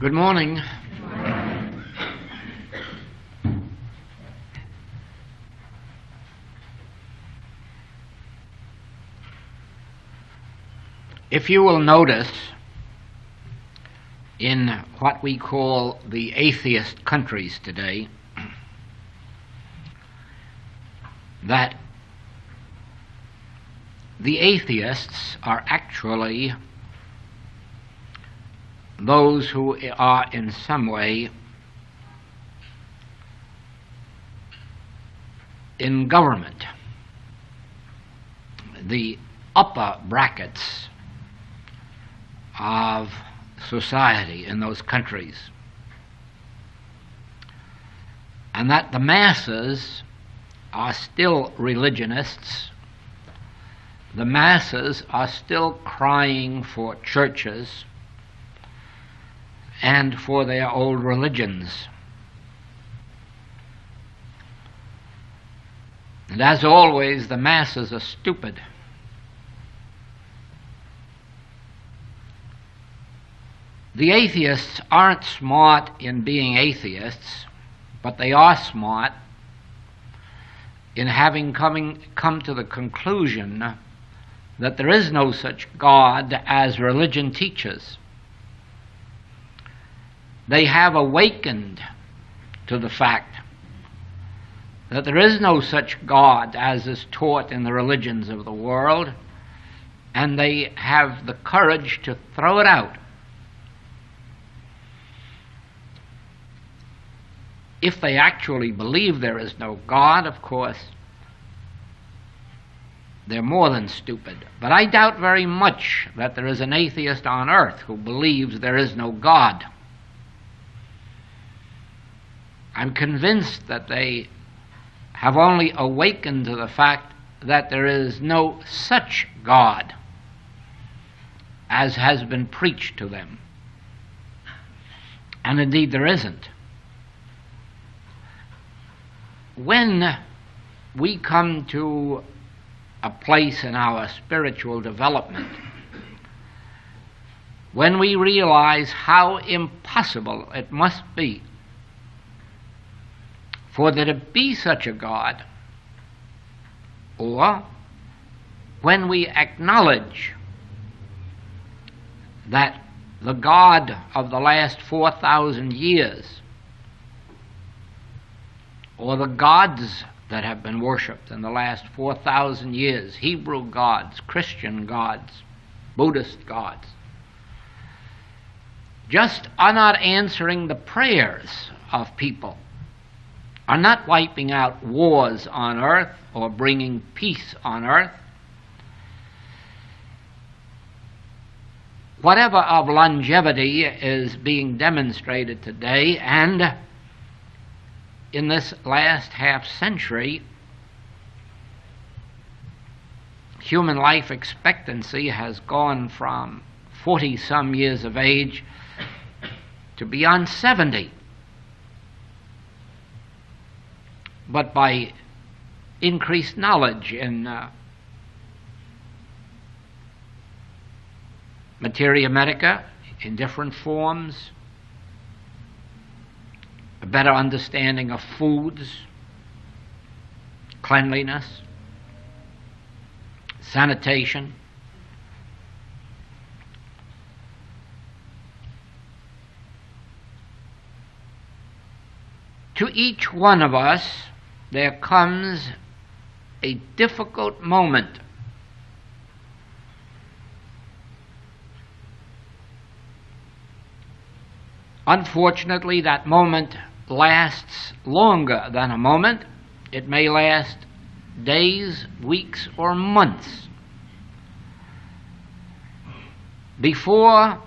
Good morning. If you will notice, in what we call the atheist countries today, that the atheists are actually those who are in some way in government. The upper brackets of society in those countries. And that the masses are still religionists, the masses are still crying for churches and for their old religions. And as always, the masses are stupid. The atheists aren't smart in being atheists, but they are smart in having coming, come to the conclusion that there is no such God as religion teaches. They have awakened to the fact that there is no such God as is taught in the religions of the world, and they have the courage to throw it out if they actually believe there is no God, of course, they're more than stupid. But I doubt very much that there is an atheist on earth who believes there is no God. I'm convinced that they have only awakened to the fact that there is no such God as has been preached to them. And indeed, there isn't when we come to a place in our spiritual development when we realize how impossible it must be for there to be such a God, or when we acknowledge that the God of the last 4,000 years or the gods that have been worshipped in the last 4,000 years Hebrew gods, Christian gods, Buddhist gods just are not answering the prayers of people, are not wiping out wars on earth or bringing peace on earth. Whatever of longevity is being demonstrated today, and in this last half century, human life expectancy has gone from 40 some years of age to beyond 70. But by increased knowledge in uh, materia medica in different forms, a better understanding of foods, cleanliness, sanitation. To each one of us, there comes a difficult moment. Unfortunately, that moment lasts longer than a moment. It may last days, weeks, or months before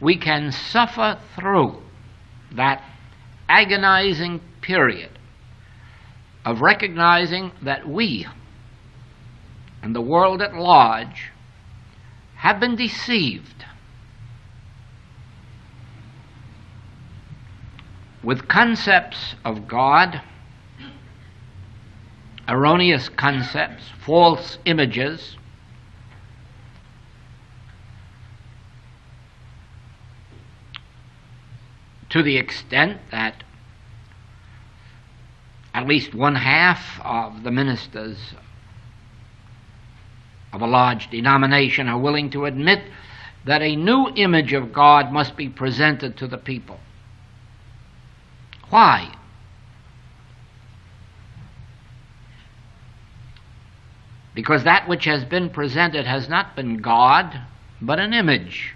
we can suffer through that agonizing period of recognizing that we and the world at large have been deceived with concepts of God, erroneous concepts, false images, to the extent that at least one half of the ministers of a large denomination are willing to admit that a new image of God must be presented to the people. Why? Because that which has been presented has not been God, but an image,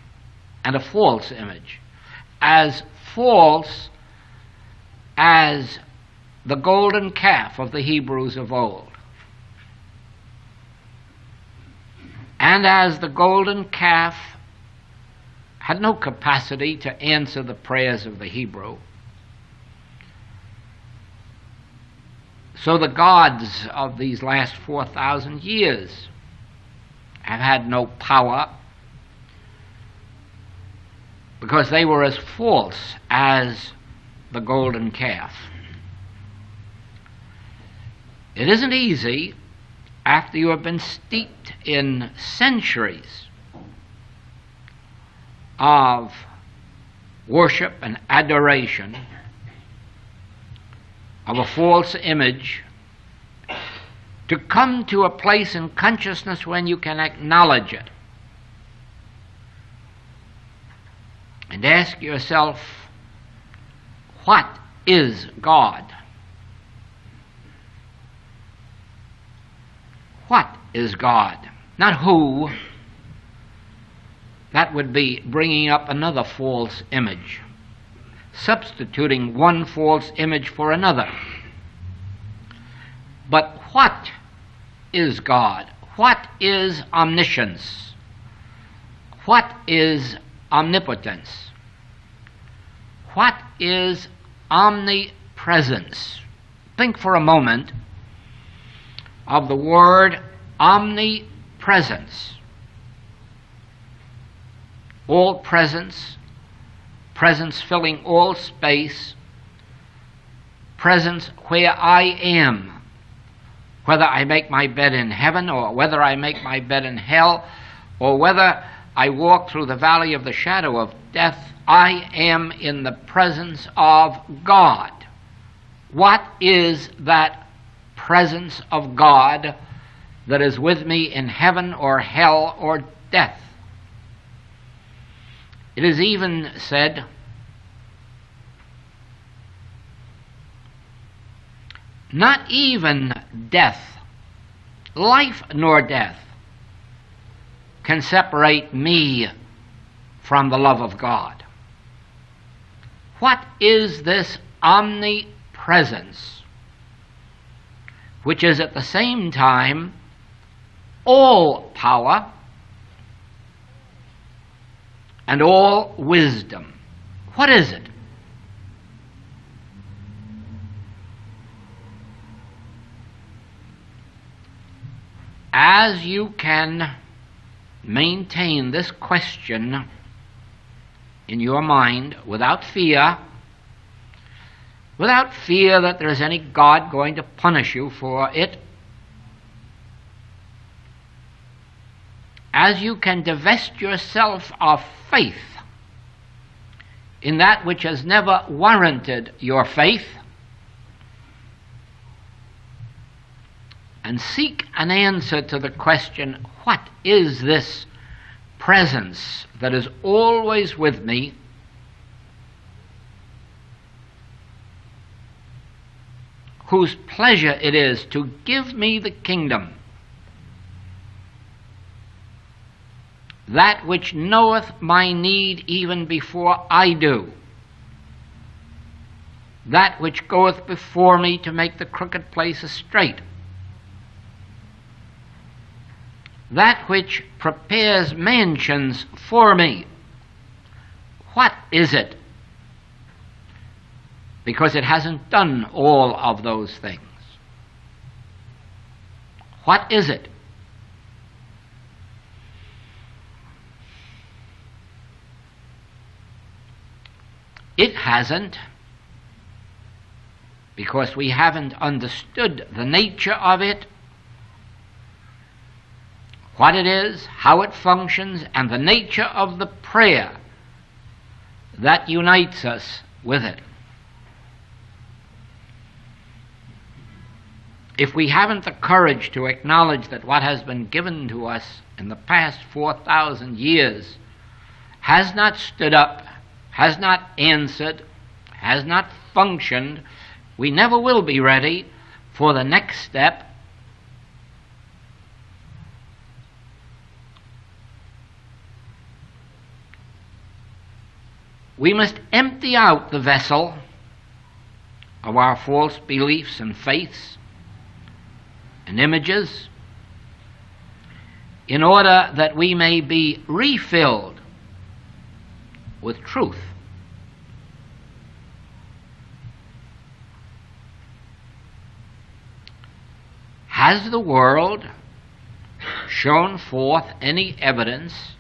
and a false image. As false as the golden calf of the Hebrews of old. And as the golden calf had no capacity to answer the prayers of the Hebrew, so the gods of these last 4,000 years have had no power because they were as false as the golden calf. It isn't easy after you have been steeped in centuries of worship and adoration of a false image to come to a place in consciousness when you can acknowledge it and ask yourself, what is God? What is God? Not who. That would be bringing up another false image, substituting one false image for another. But what is God? What is omniscience? What is omnipotence? What is omnipresence? Think for a moment of the word omnipresence. All presence, presence filling all space, presence where I am, whether I make my bed in heaven or whether I make my bed in hell or whether I walk through the valley of the shadow of death, I am in the presence of God. What is that presence of God that is with me in heaven or hell or death. It is even said, not even death, life nor death, can separate me from the love of God. What is this omnipresence? which is at the same time all power and all wisdom. What is it? As you can maintain this question in your mind without fear, without fear that there is any God going to punish you for it. As you can divest yourself of faith in that which has never warranted your faith, and seek an answer to the question what is this presence that is always with me whose pleasure it is to give me the kingdom. That which knoweth my need even before I do. That which goeth before me to make the crooked places straight. That which prepares mansions for me. What is it because it hasn't done all of those things. What is it? It hasn't because we haven't understood the nature of it, what it is, how it functions, and the nature of the prayer that unites us with it. If we haven't the courage to acknowledge that what has been given to us in the past 4,000 years has not stood up, has not answered, has not functioned, we never will be ready for the next step. We must empty out the vessel of our false beliefs and faiths and images in order that we may be refilled with truth. Has the world shown forth any evidence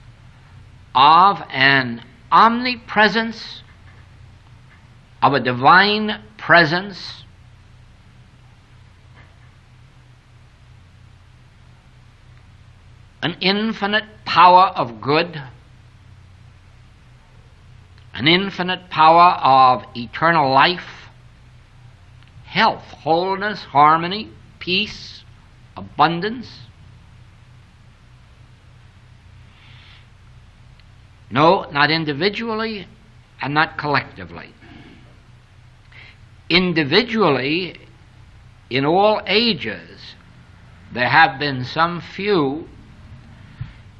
of an omnipresence, of a divine presence an infinite power of good, an infinite power of eternal life, health, wholeness, harmony, peace, abundance. No, not individually and not collectively. Individually, in all ages, there have been some few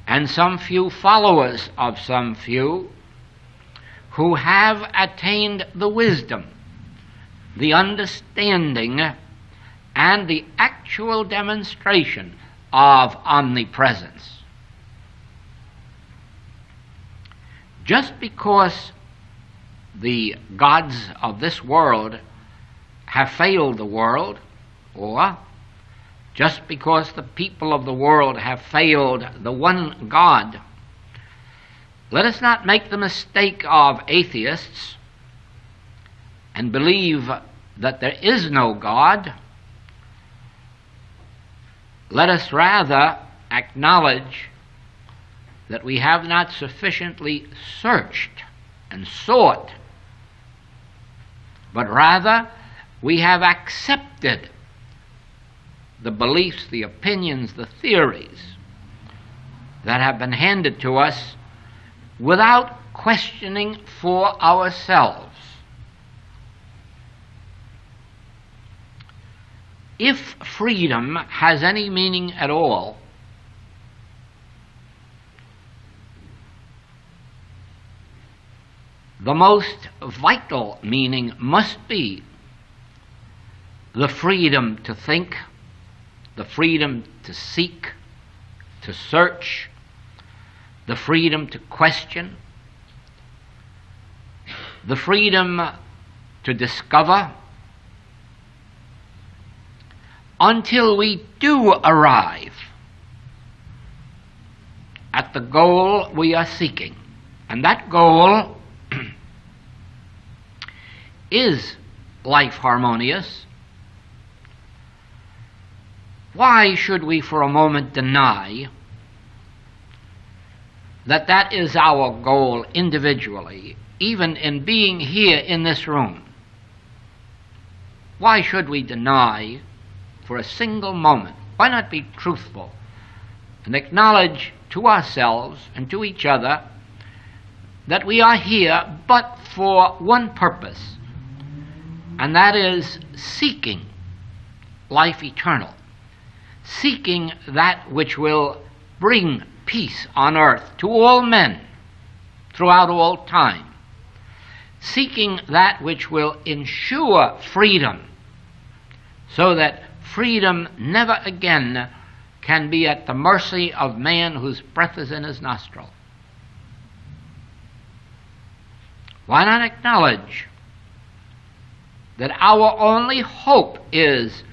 and some few followers of some few who have attained the wisdom, the understanding, and the actual demonstration of omnipresence. Just because the gods of this world have failed the world, or just because the people of the world have failed the one God, let us not make the mistake of atheists and believe that there is no God. Let us rather acknowledge that we have not sufficiently searched and sought, but rather we have accepted the beliefs, the opinions, the theories that have been handed to us without questioning for ourselves. If freedom has any meaning at all, the most vital meaning must be the freedom to think the freedom to seek, to search, the freedom to question, the freedom to discover, until we do arrive at the goal we are seeking. And that goal is life harmonious why should we for a moment deny that that is our goal individually, even in being here in this room? Why should we deny for a single moment? Why not be truthful and acknowledge to ourselves and to each other that we are here but for one purpose, and that is seeking life eternal seeking that which will bring peace on earth to all men throughout all time, seeking that which will ensure freedom, so that freedom never again can be at the mercy of man whose breath is in his nostril. Why not acknowledge that our only hope is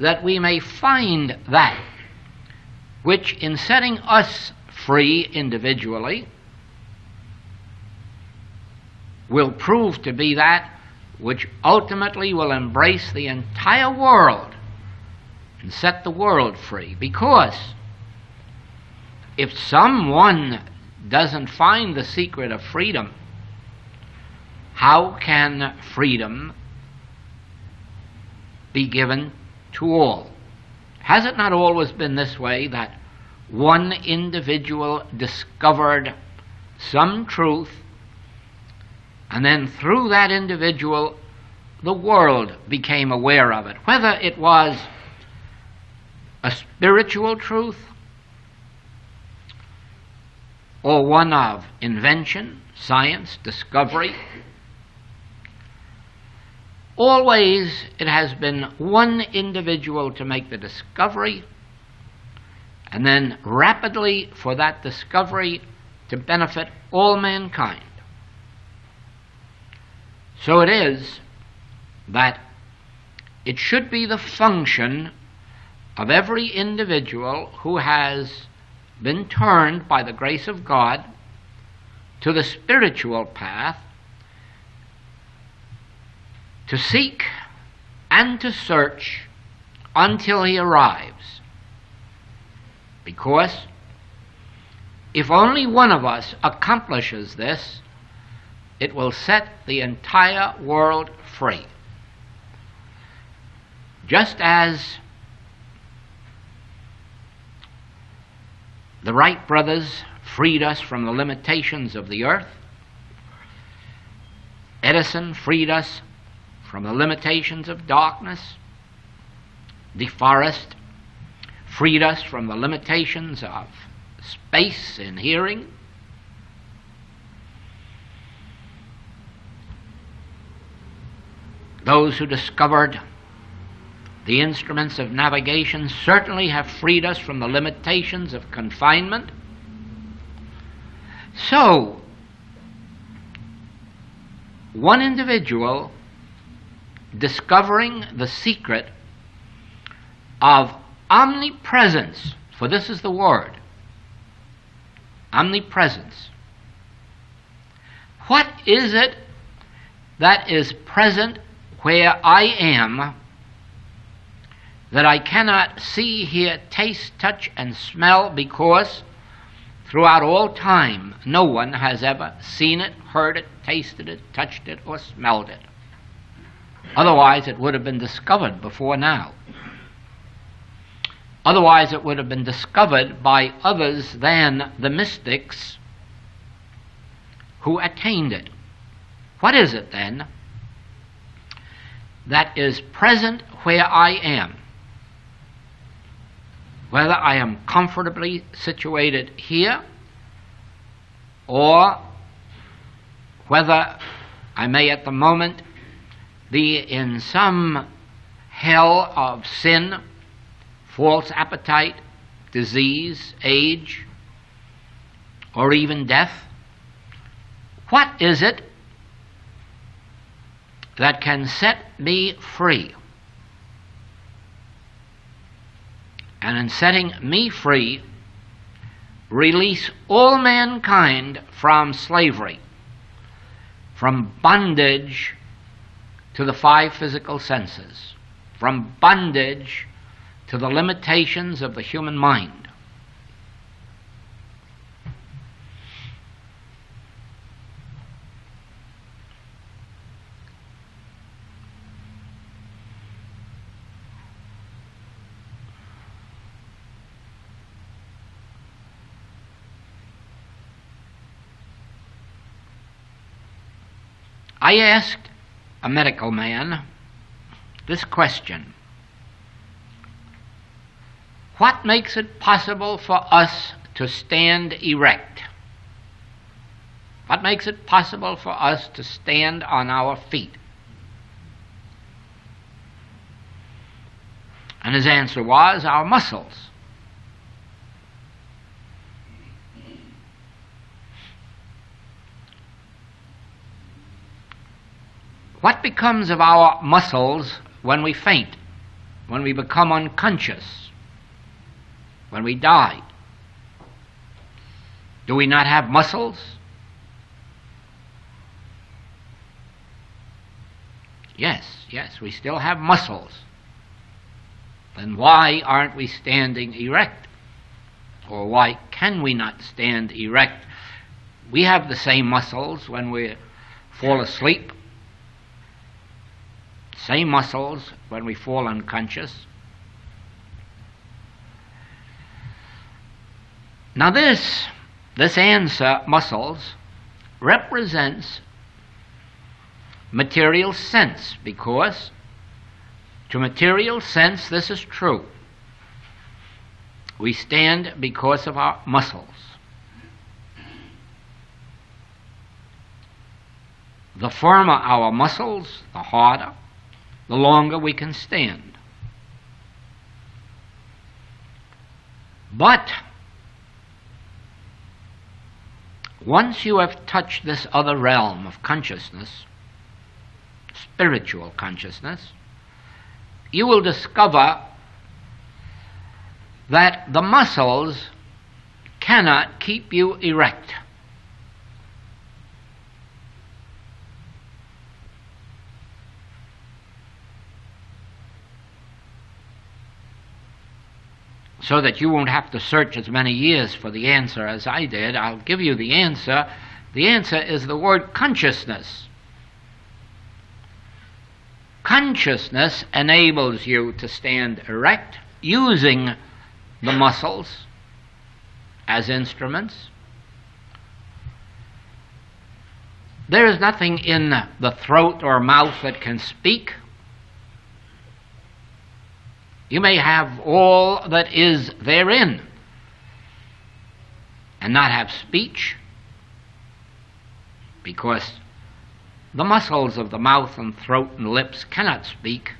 that we may find that which, in setting us free individually, will prove to be that which ultimately will embrace the entire world and set the world free. Because if someone doesn't find the secret of freedom, how can freedom be given to all? Has it not always been this way that one individual discovered some truth, and then through that individual, the world became aware of it? Whether it was a spiritual truth or one of invention, science, discovery, Always it has been one individual to make the discovery, and then rapidly for that discovery to benefit all mankind. So it is that it should be the function of every individual who has been turned by the grace of God to the spiritual path to seek and to search until he arrives. Because if only one of us accomplishes this, it will set the entire world free. Just as the Wright brothers freed us from the limitations of the earth, Edison freed us from the limitations of darkness. De Forest freed us from the limitations of space and hearing. Those who discovered the instruments of navigation certainly have freed us from the limitations of confinement. So, one individual discovering the secret of omnipresence, for this is the word omnipresence. What is it that is present where I am that I cannot see, hear, taste, touch, and smell because throughout all time no one has ever seen it, heard it, tasted it, touched it, or smelled it? Otherwise, it would have been discovered before now. Otherwise, it would have been discovered by others than the mystics who attained it. What is it then that is present where I am? Whether I am comfortably situated here or whether I may at the moment be in some hell of sin, false appetite, disease, age, or even death? What is it that can set me free? And in setting me free, release all mankind from slavery, from bondage to the five physical senses, from bondage to the limitations of the human mind. I asked a medical man this question What makes it possible for us to stand erect? What makes it possible for us to stand on our feet? And his answer was our muscles. What becomes of our muscles when we faint, when we become unconscious, when we die? Do we not have muscles? Yes, yes, we still have muscles. Then why aren't we standing erect? Or why can we not stand erect? We have the same muscles when we're fall asleep. Same muscles when we fall unconscious. Now this, this answer, muscles, represents material sense because to material sense this is true. We stand because of our muscles. The firmer our muscles, the harder, the longer we can stand. But once you have touched this other realm of consciousness, spiritual consciousness, you will discover that the muscles cannot keep you erect. So that you won't have to search as many years for the answer as I did. I'll give you the answer. The answer is the word consciousness. Consciousness enables you to stand erect using the muscles as instruments. There is nothing in the throat or mouth that can speak. You may have all that is therein and not have speech because the muscles of the mouth and throat and lips cannot speak.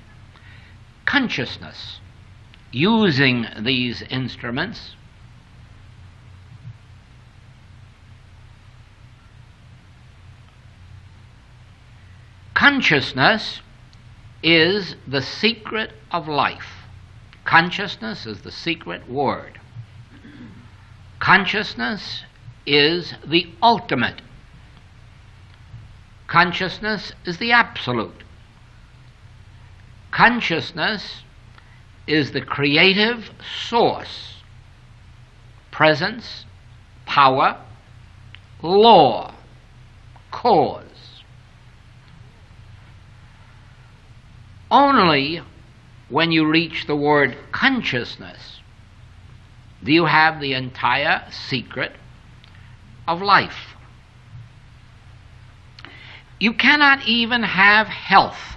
Consciousness, using these instruments, consciousness is the secret of life. Consciousness is the secret word. Consciousness is the ultimate. Consciousness is the absolute. Consciousness is the creative source, presence, power, law, cause. Only when you reach the word consciousness, do you have the entire secret of life. You cannot even have health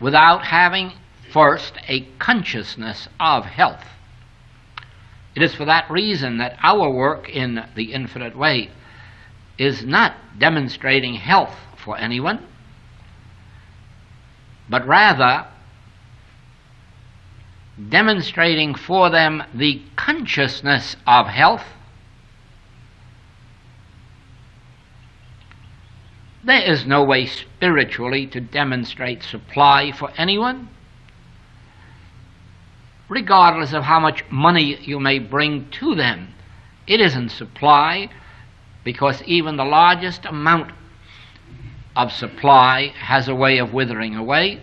without having first a consciousness of health. It is for that reason that our work in the infinite way is not demonstrating health for anyone, but rather demonstrating for them the consciousness of health. There is no way spiritually to demonstrate supply for anyone, regardless of how much money you may bring to them. It isn't supply because even the largest amount of supply has a way of withering away.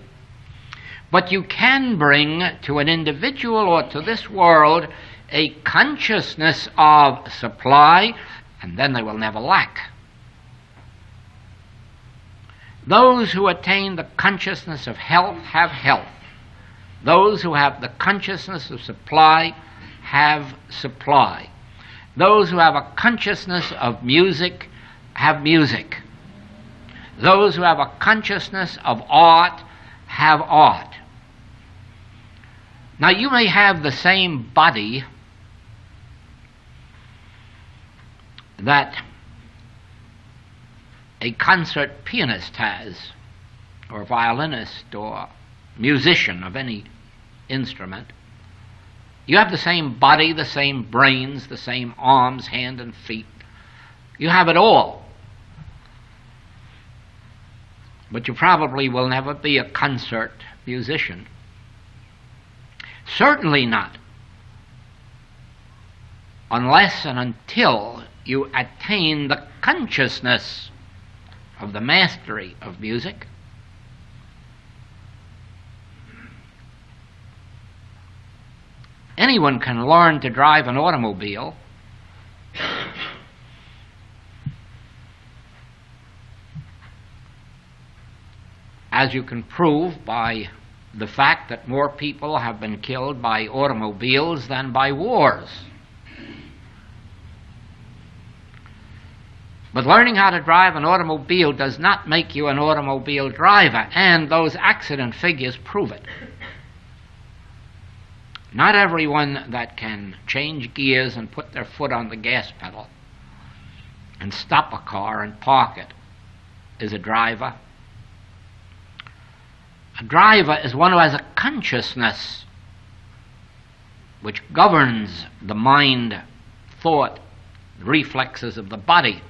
But you can bring to an individual or to this world a consciousness of supply, and then they will never lack. Those who attain the consciousness of health have health. Those who have the consciousness of supply have supply. Those who have a consciousness of music have music. Those who have a consciousness of art have art. Now, you may have the same body that a concert pianist has, or violinist, or musician of any instrument. You have the same body, the same brains, the same arms, hand, and feet. You have it all. But you probably will never be a concert musician. Certainly not. Unless and until you attain the consciousness of the mastery of music. Anyone can learn to drive an automobile. as you can prove by the fact that more people have been killed by automobiles than by wars. But learning how to drive an automobile does not make you an automobile driver, and those accident figures prove it. Not everyone that can change gears and put their foot on the gas pedal and stop a car and park it is a driver. A driver is one who has a consciousness which governs the mind, thought, reflexes of the body.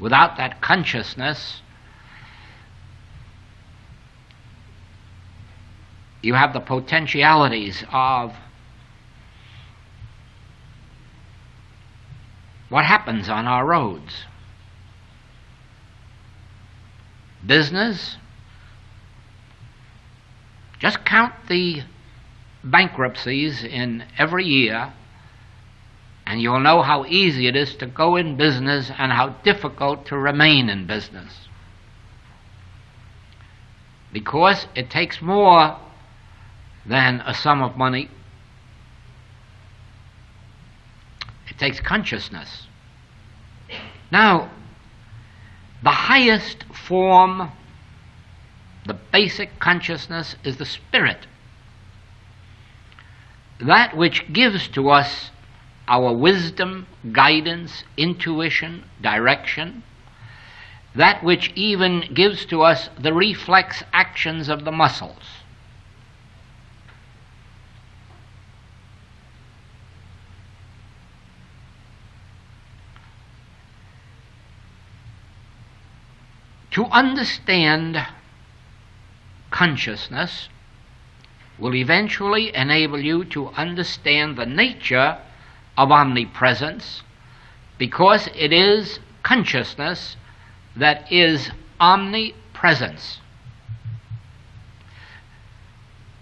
Without that consciousness, you have the potentialities of what happens on our roads. Business, just count the bankruptcies in every year, and you'll know how easy it is to go in business and how difficult to remain in business. Because it takes more than a sum of money. It takes consciousness. Now, the highest form, the basic consciousness, is the spirit. That which gives to us our wisdom, guidance, intuition, direction, that which even gives to us the reflex actions of the muscles. To understand consciousness will eventually enable you to understand the nature of omnipresence because it is consciousness that is omnipresence.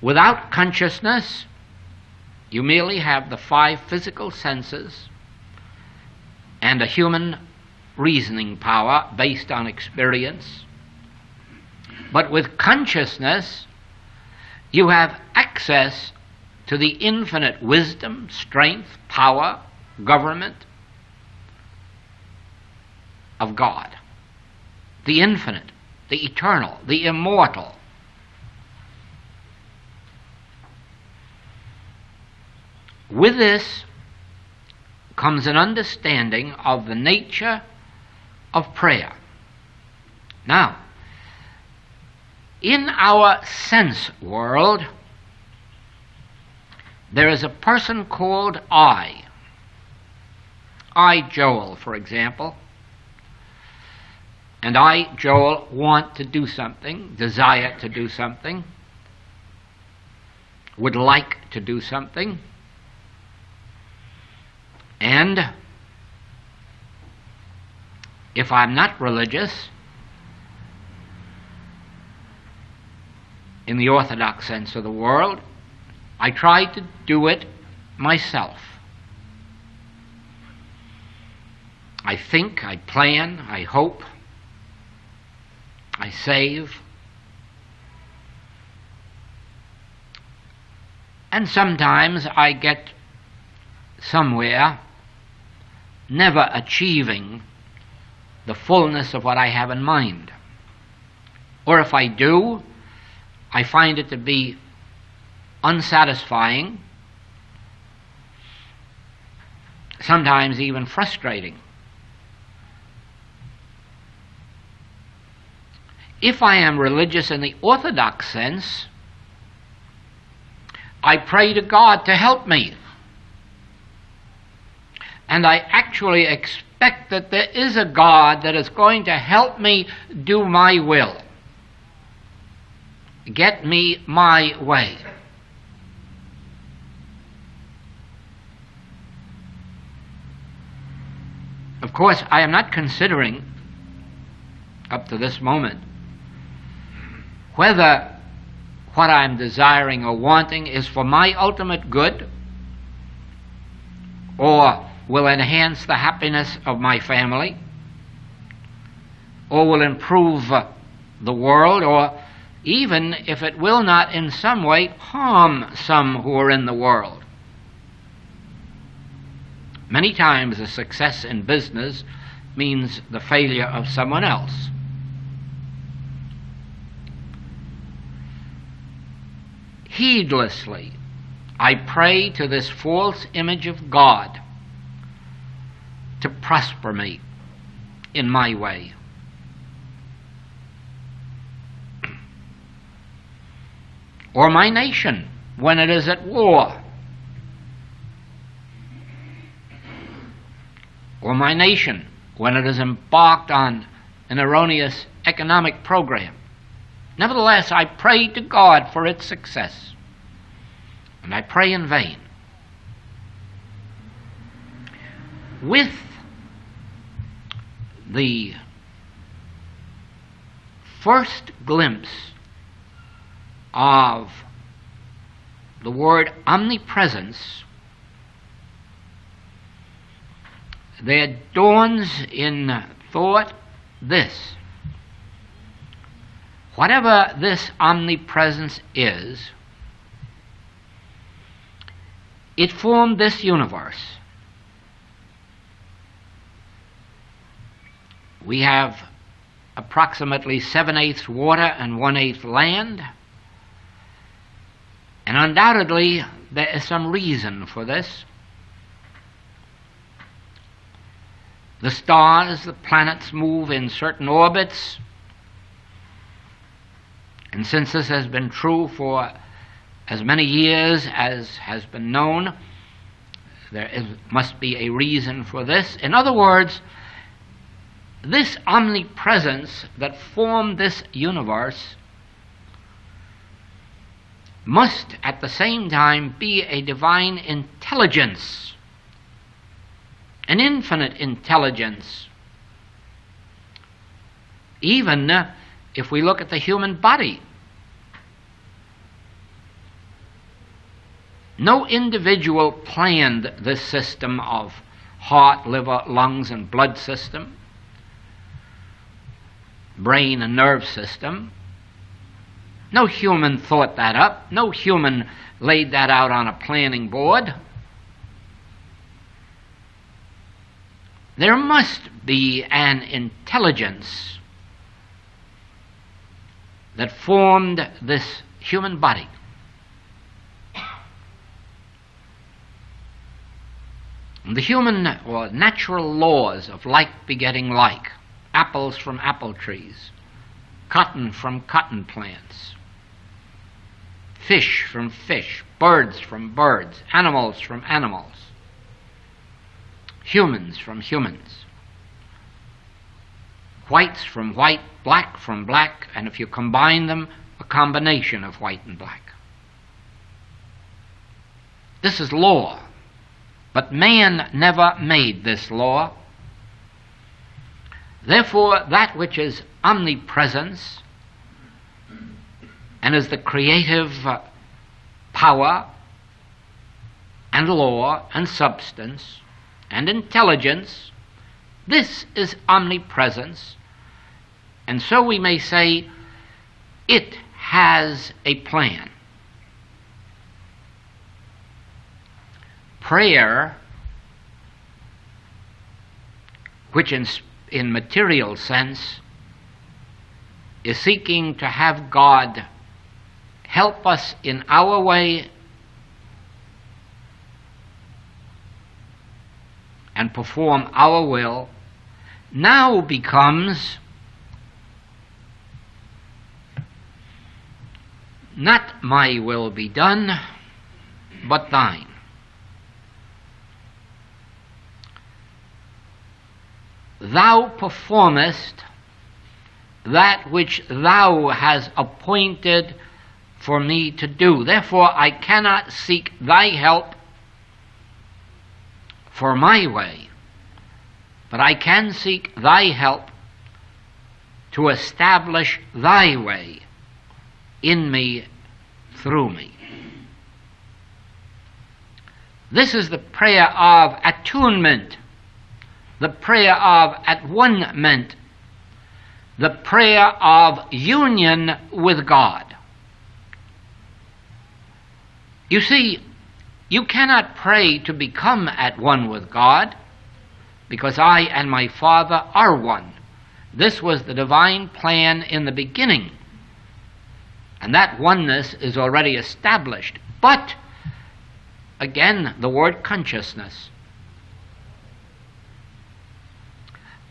Without consciousness, you merely have the five physical senses and a human reasoning power based on experience. But with consciousness, you have access to the infinite wisdom, strength, power, government of God. The infinite, the eternal, the immortal. With this comes an understanding of the nature of prayer. Now, in our sense world, there is a person called I. I, Joel, for example. And I, Joel, want to do something, desire to do something, would like to do something, and if I'm not religious, in the orthodox sense of the world, I try to do it myself. I think, I plan, I hope, I save, and sometimes I get somewhere, never achieving the fullness of what I have in mind. Or if I do, I find it to be unsatisfying, sometimes even frustrating. If I am religious in the orthodox sense, I pray to God to help me. And I actually expect expect that there is a God that is going to help me do my will, get me my way. Of course, I am not considering, up to this moment, whether what I'm desiring or wanting is for my ultimate good or will enhance the happiness of my family, or will improve the world, or even if it will not in some way harm some who are in the world. Many times a success in business means the failure of someone else. Heedlessly, I pray to this false image of God to prosper me in my way. Or my nation when it is at war. Or my nation when it is embarked on an erroneous economic program. Nevertheless, I pray to God for its success. And I pray in vain. With the first glimpse of the word omnipresence, there dawns in thought this. Whatever this omnipresence is, it formed this universe. We have approximately seven eighths water and one eighth land. And undoubtedly, there is some reason for this. The stars, the planets move in certain orbits. And since this has been true for as many years as has been known, there is, must be a reason for this. In other words, this omnipresence that formed this universe must at the same time be a divine intelligence, an infinite intelligence. Even if we look at the human body, no individual planned this system of heart, liver, lungs, and blood system, brain and nerve system. No human thought that up. No human laid that out on a planning board. There must be an intelligence that formed this human body. The human or natural laws of like begetting like, apples from apple trees, cotton from cotton plants, fish from fish, birds from birds, animals from animals, humans from humans, whites from white, black from black, and if you combine them, a combination of white and black. This is law. But man never made this law. Therefore, that which is omnipresence and is the creative uh, power and law and substance and intelligence, this is omnipresence. And so we may say it has a plan. Prayer, which in, in material sense is seeking to have God help us in our way and perform our will, now becomes not my will be done, but thine. Thou performest that which thou hast appointed for me to do. Therefore, I cannot seek thy help for my way, but I can seek thy help to establish thy way in me, through me. This is the prayer of attunement, the prayer of at one meant the prayer of union with God. You see, you cannot pray to become at one with God, because I and my Father are one. This was the divine plan in the beginning. And that oneness is already established. But, again, the word consciousness.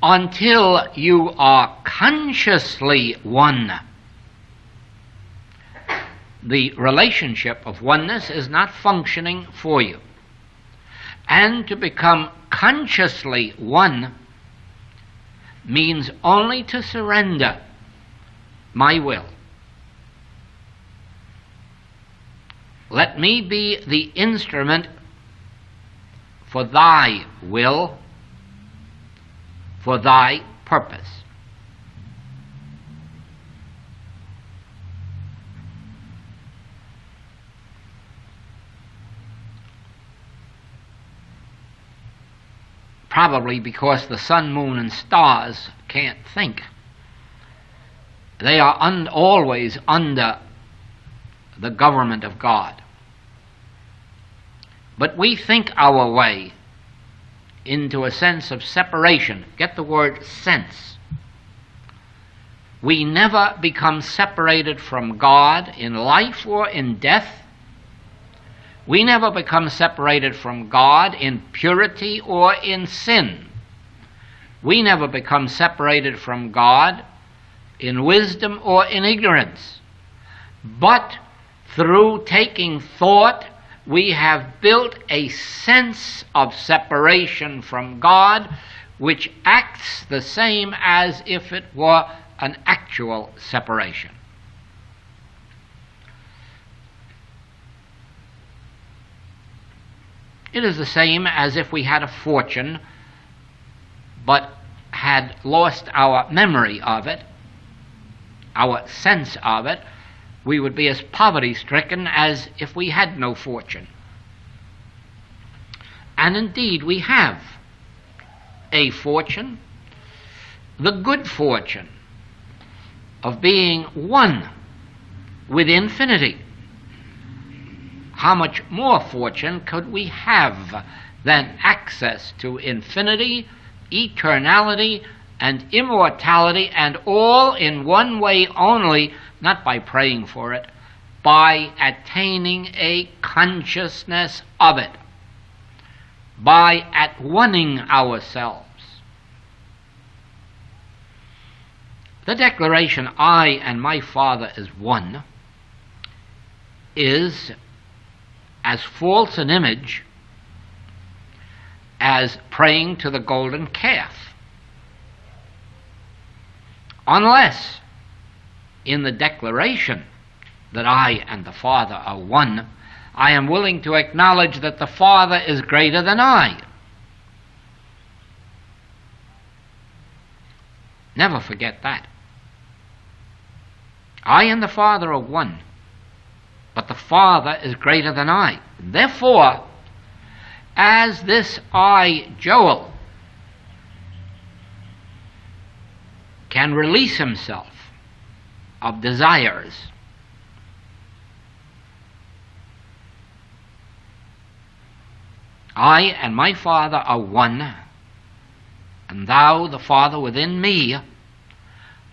Until you are consciously one, the relationship of oneness is not functioning for you. And to become consciously one means only to surrender my will. Let me be the instrument for thy will, for thy purpose. Probably because the sun, moon, and stars can't think. They are un- always under the government of God. But we think our way into a sense of separation. Get the word sense. We never become separated from God in life or in death we never become separated from God in purity or in sin. We never become separated from God in wisdom or in ignorance. But through taking thought, we have built a sense of separation from God which acts the same as if it were an actual separation. It is the same as if we had a fortune but had lost our memory of it, our sense of it. We would be as poverty stricken as if we had no fortune. And indeed, we have a fortune, the good fortune of being one with infinity how much more fortune could we have than access to infinity, eternality, and immortality, and all in one way only, not by praying for it, by attaining a consciousness of it, by at oneing ourselves. The declaration, I and my Father is one, is as false an image as praying to the golden calf. Unless in the declaration that I and the Father are one, I am willing to acknowledge that the Father is greater than I. Never forget that. I and the Father are one but the Father is greater than I. Therefore, as this I, Joel, can release himself of desires, I and my Father are one, and thou, the Father within me,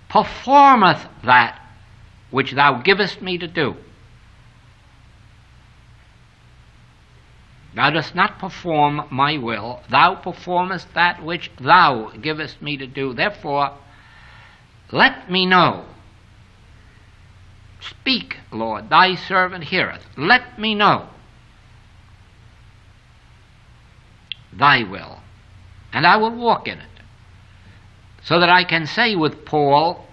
performeth that which thou givest me to do. Thou dost not perform my will, thou performest that which thou givest me to do. Therefore, let me know. Speak, Lord, thy servant heareth. Let me know thy will, and I will walk in it. So that I can say with Paul,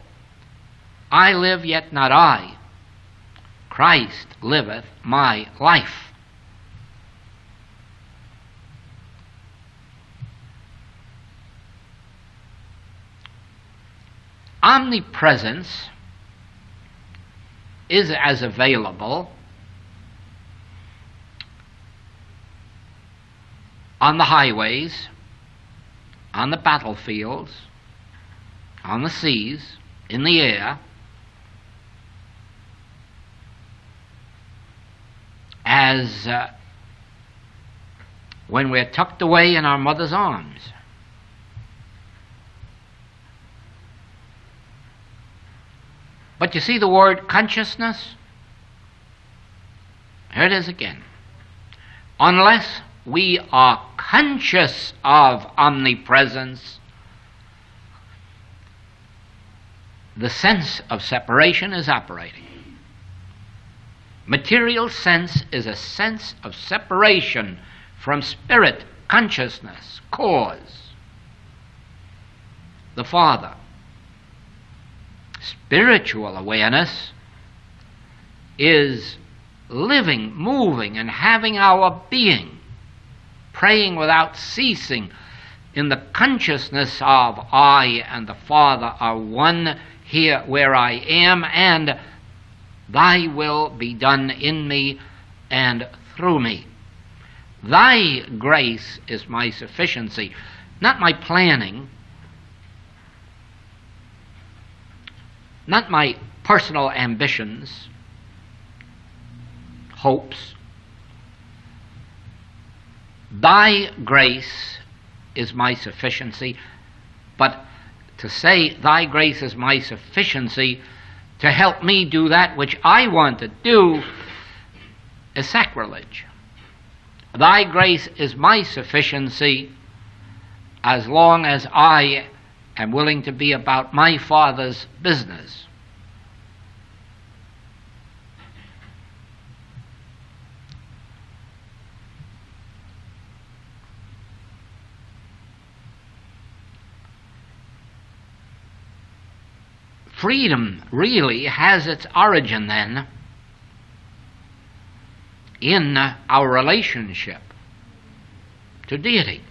I live, yet not I. Christ liveth my life. Omnipresence is as available on the highways, on the battlefields, on the seas, in the air as uh, when we're tucked away in our mother's arms. But you see the word consciousness? Here it is again. Unless we are conscious of omnipresence, the sense of separation is operating. Material sense is a sense of separation from spirit, consciousness, cause, the Father. Spiritual awareness is living, moving, and having our being, praying without ceasing in the consciousness of I and the Father are one here where I am, and Thy will be done in me and through me. Thy grace is my sufficiency, not my planning, not my personal ambitions, hopes. Thy grace is my sufficiency, but to say thy grace is my sufficiency to help me do that which I want to do is sacrilege. Thy grace is my sufficiency as long as I am willing to be about my Father's business. Freedom really has its origin then in our relationship to deity.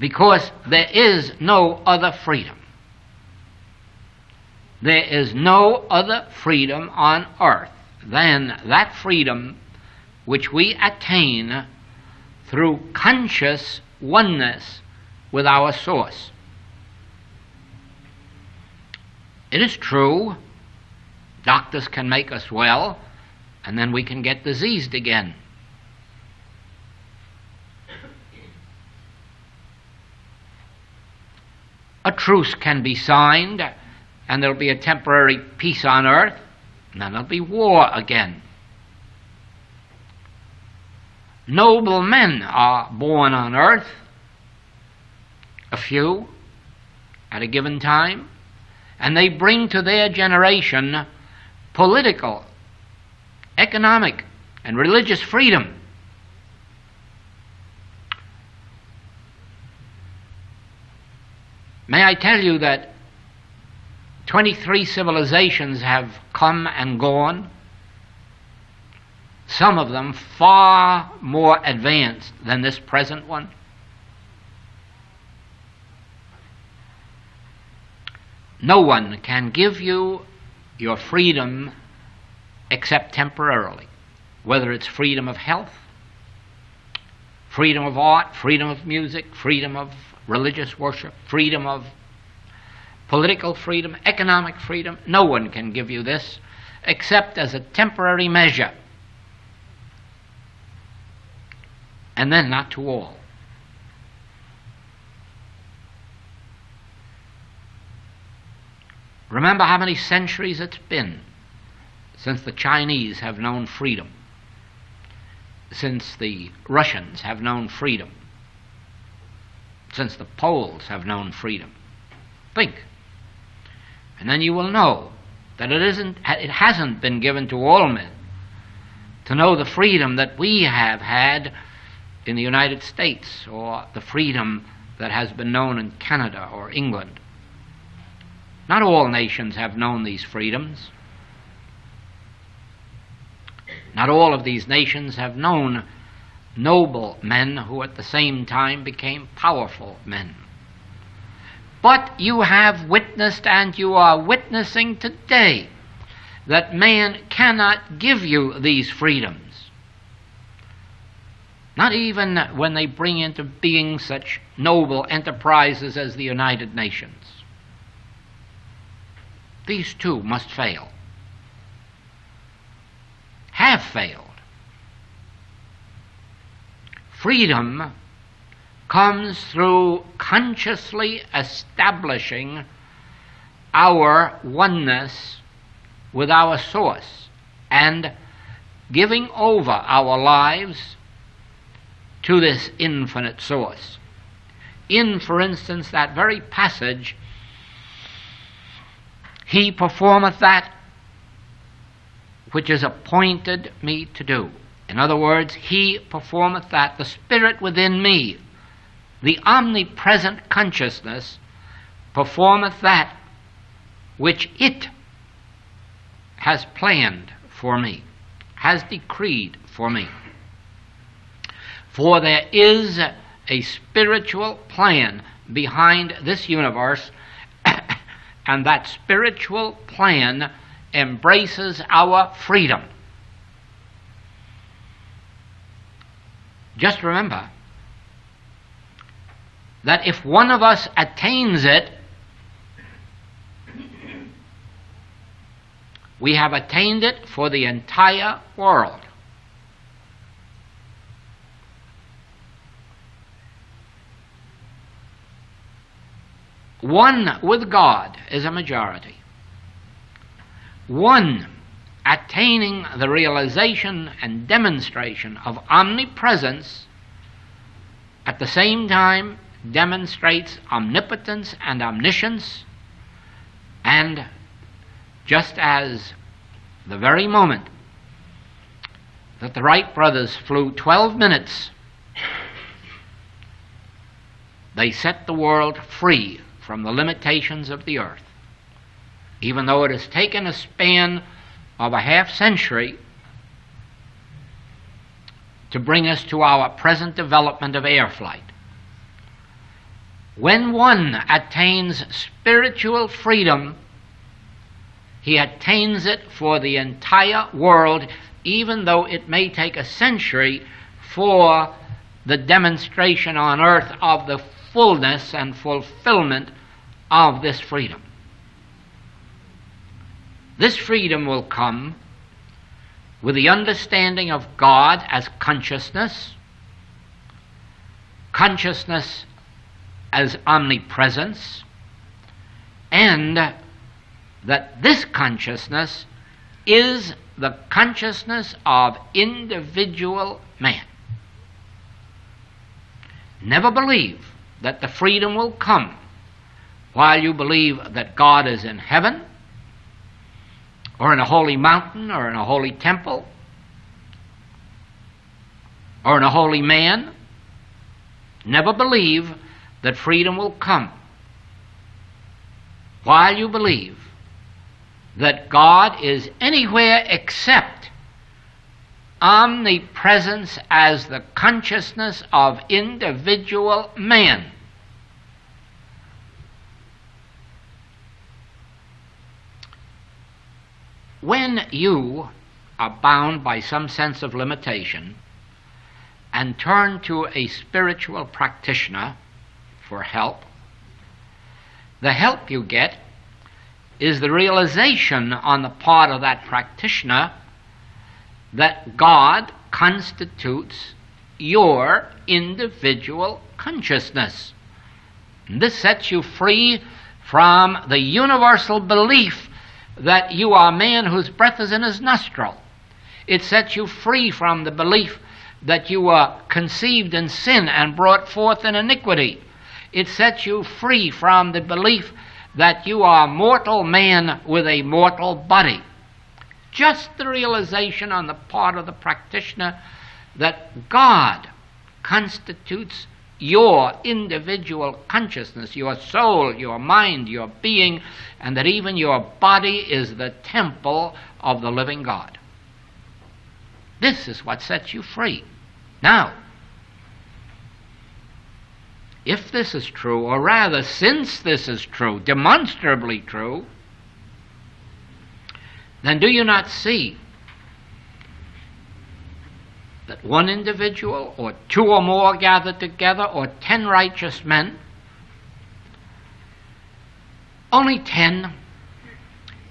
Because there is no other freedom. There is no other freedom on earth than that freedom which we attain through conscious oneness with our source. It is true, doctors can make us well, and then we can get diseased again. A truce can be signed, and there'll be a temporary peace on earth, and then there'll be war again. Noble men are born on earth, a few, at a given time and they bring to their generation political, economic, and religious freedom. May I tell you that 23 civilizations have come and gone, some of them far more advanced than this present one. No one can give you your freedom except temporarily, whether it's freedom of health, freedom of art, freedom of music, freedom of religious worship, freedom of political freedom, economic freedom. No one can give you this except as a temporary measure. And then not to all. Remember how many centuries it's been since the Chinese have known freedom, since the Russians have known freedom, since the Poles have known freedom. Think. And then you will know that it isn't it hasn't been given to all men to know the freedom that we have had in the United States or the freedom that has been known in Canada or England not all nations have known these freedoms. Not all of these nations have known noble men who at the same time became powerful men. But you have witnessed and you are witnessing today that man cannot give you these freedoms. Not even when they bring into being such noble enterprises as the United Nations. these two must fail. Have failed. Freedom comes through consciously establishing our oneness with our source and giving over our lives to this infinite source. In, for instance, that very passage, He performeth that which is appointed me to do. In other words, He performeth that. The Spirit within me, the omnipresent consciousness, performeth that which it has planned for me, has decreed for me. For there is a spiritual plan behind this universe, and that spiritual plan embraces our freedom. Just remember that if one of us attains it, we have attained it for the entire world. One with God is a majority. One attaining the realization and demonstration of omnipresence at the same time demonstrates omnipotence and omniscience, and just as the very moment that the Wright brothers flew 12 minutes, they set the world free from the limitations of the earth. Even though it has taken a span of a half century to bring us to our present development of air flight. When one attains spiritual freedom, he attains it for the entire world, even though it may take a century for the demonstration on earth of the fullness and fulfillment of this freedom. This freedom will come with the understanding of God as consciousness, consciousness as omnipresence, and that this consciousness is the consciousness of individual man. Never believe that the freedom will come while you believe that God is in heaven, or in a holy mountain, or in a holy temple, or in a holy man, never believe that freedom will come while you believe that God is anywhere except omnipresence as the consciousness of individual man. When you are bound by some sense of limitation and turn to a spiritual practitioner for help, the help you get is the realization on the part of that practitioner that God constitutes your individual consciousness. And this sets you free from the universal belief that you are a man whose breath is in his nostril. It sets you free from the belief that you were conceived in sin and brought forth in iniquity. It sets you free from the belief that you are a mortal man with a mortal body. Just the realization on the part of the practitioner that God constitutes your individual consciousness, your soul, your mind, your being, and that even your body is the temple of the living God. This is what sets you free. Now, if this is true, or rather, since this is true, demonstrably true, then do you not see that one individual or two or more gathered together or ten righteous men, only ten,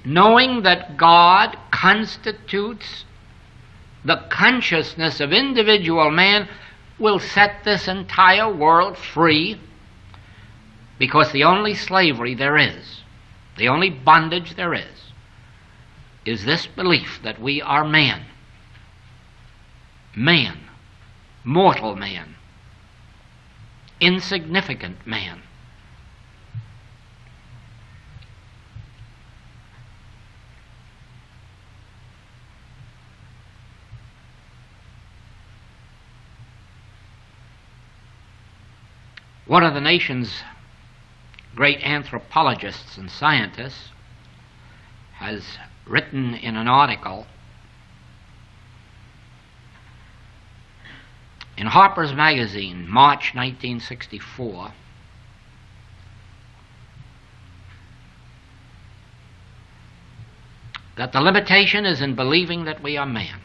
knowing that God constitutes the consciousness of individual man, will set this entire world free because the only slavery there is, the only bondage there is, is this belief that we are man. Man. Mortal man. Insignificant man. One of the nation's great anthropologists and scientists has written in an article in Harper's Magazine, March 1964. That the limitation is in believing that we are man.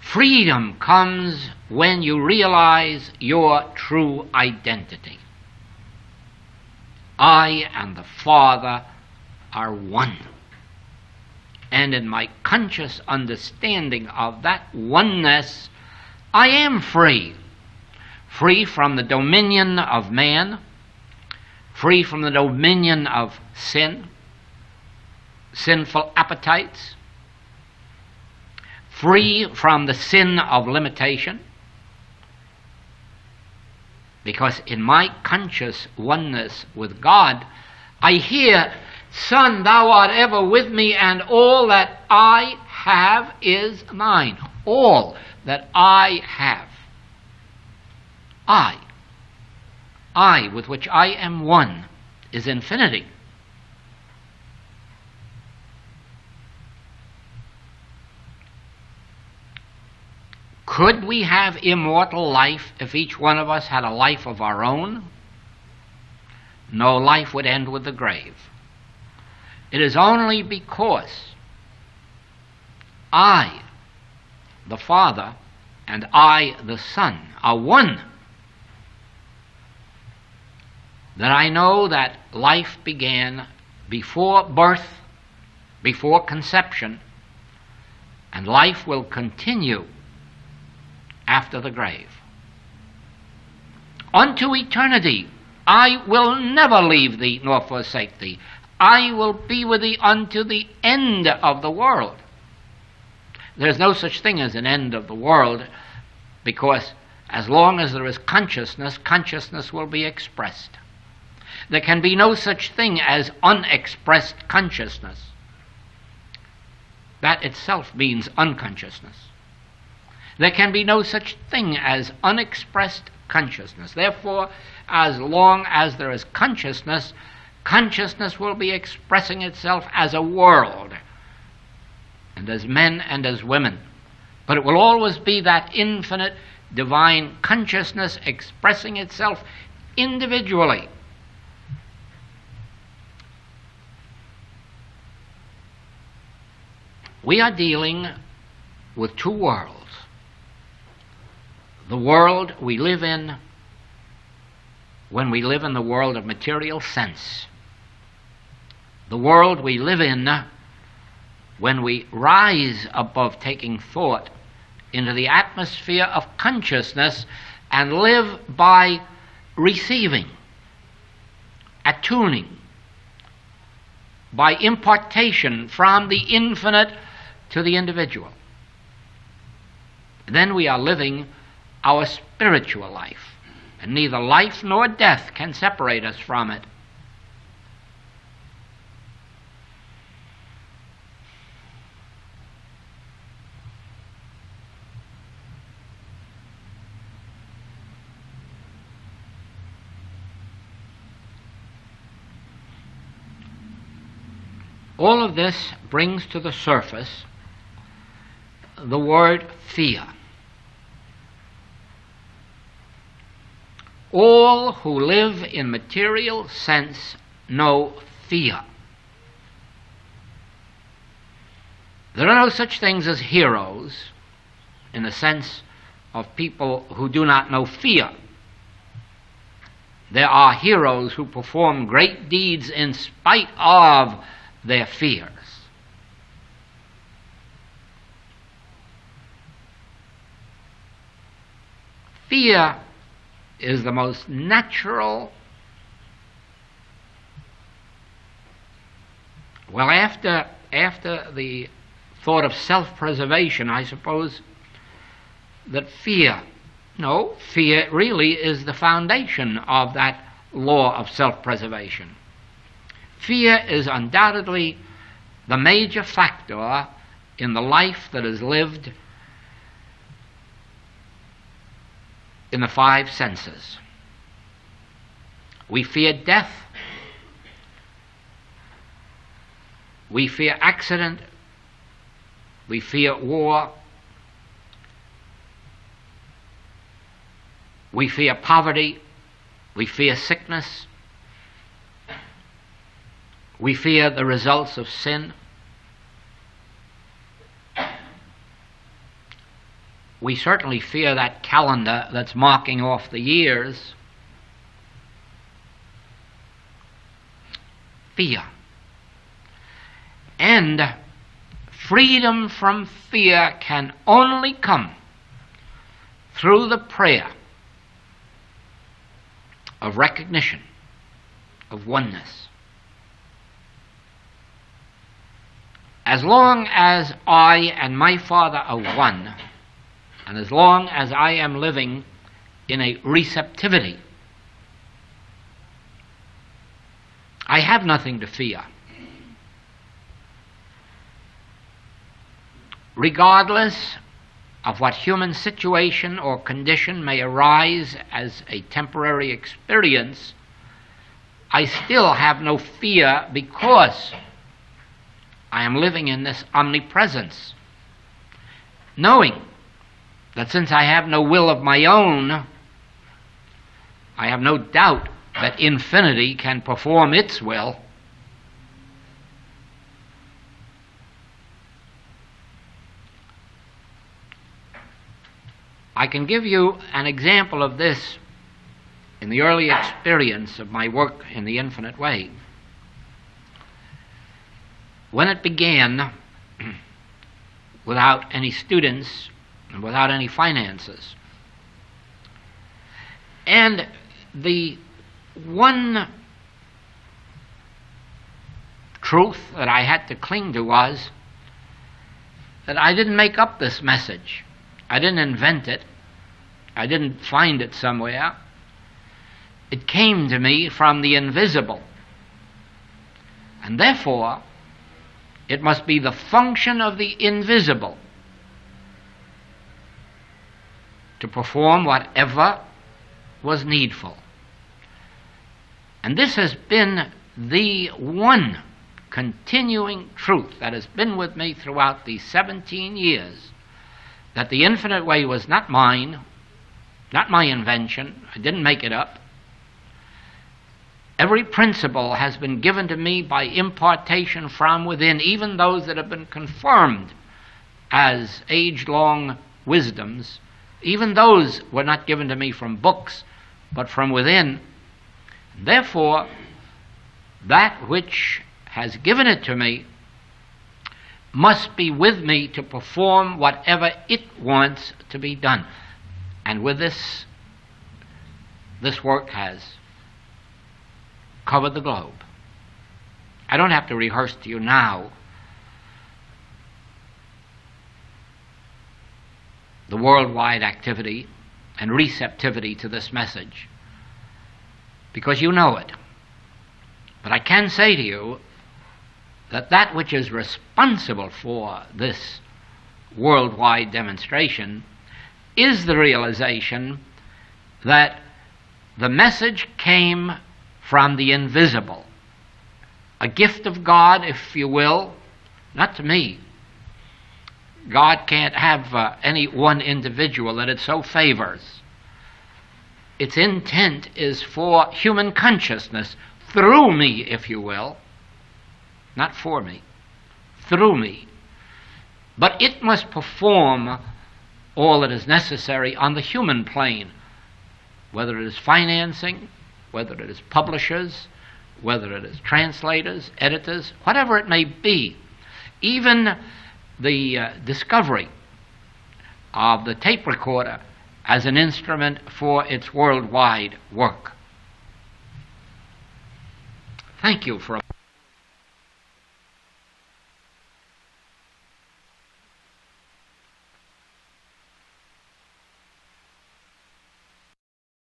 Freedom comes when you realize your true identity. I and the Father are one. And in my conscious understanding of that oneness, I am free. Free from the dominion of man, free from the dominion of sin, sinful appetites, free from the sin of limitation, because in my conscious oneness with God, I hear, Son, thou art ever with me, and all that I have is mine. All that I have. I, I with which I am one, is infinity. Could we have immortal life if each one of us had a life of our own? No, life would end with the grave. It is only because I, the Father, and I, the Son, are one that I know that life began before birth, before conception, and life will continue after the grave. Unto eternity I will never leave thee nor forsake thee. I will be with thee unto the end of the world. There's no such thing as an end of the world because as long as there is consciousness, consciousness will be expressed. There can be no such thing as unexpressed consciousness. That itself means unconsciousness. There can be no such thing as unexpressed consciousness. Therefore, as long as there is consciousness, consciousness will be expressing itself as a world, and as men and as women. But it will always be that infinite divine consciousness expressing itself individually. We are dealing with two worlds the world we live in when we live in the world of material sense. The world we live in uh, when we rise above taking thought into the atmosphere of consciousness and live by receiving, attuning, by impartation from the infinite to the individual. Then we are living our spiritual life, and neither life nor death can separate us from it. All of this brings to the surface the word fear. All who live in material sense know fear. There are no such things as heroes in the sense of people who do not know fear. there are heroes who perform great deeds in spite of their fears. Fear is the most natural. Well, after, after the thought of self preservation, I suppose that fear, no, fear really is the foundation of that law of self preservation. Fear is undoubtedly the major factor in the life that is lived in the five senses. We fear death. We fear accident. We fear war. We fear poverty. We fear sickness. We fear the results of sin. We certainly fear that calendar that's marking off the years. Fear. And freedom from fear can only come through the prayer of recognition of oneness. As long as I and my Father are one, and as long as I am living in a receptivity, I have nothing to fear. Regardless of what human situation or condition may arise as a temporary experience, I still have no fear because I am living in this omnipresence, knowing that since I have no will of my own, I have no doubt that infinity can perform its will. I can give you an example of this in the early experience of my work in the infinite way. When it began, without any students and without any finances, and the one truth that I had to cling to was that I didn't make up this message. I didn't invent it. I didn't find it somewhere. It came to me from the invisible. And therefore, it must be the function of the invisible to perform whatever was needful. And this has been the one continuing truth that has been with me throughout these 17 years that the infinite way was not mine, not my invention, I didn't make it up. Every principle has been given to me by impartation from within, even those that have been confirmed as age long wisdoms. Even those were not given to me from books, but from within. Therefore, that which has given it to me must be with me to perform whatever it wants to be done. And with this, this work has covered the globe. I don't have to rehearse to you now the worldwide activity and receptivity to this message because you know it. But I can say to you that that which is responsible for this worldwide demonstration is the realization that the message came from the invisible, a gift of God, if you will, not to me. God can't have uh, any one individual that it so favors. Its intent is for human consciousness, through me, if you will, not for me, through me. But it must perform all that is necessary on the human plane, whether it is financing, whether it is publishers, whether it is translators, editors, whatever it may be, even the uh, discovery of the tape recorder as an instrument for its worldwide work. Thank you for.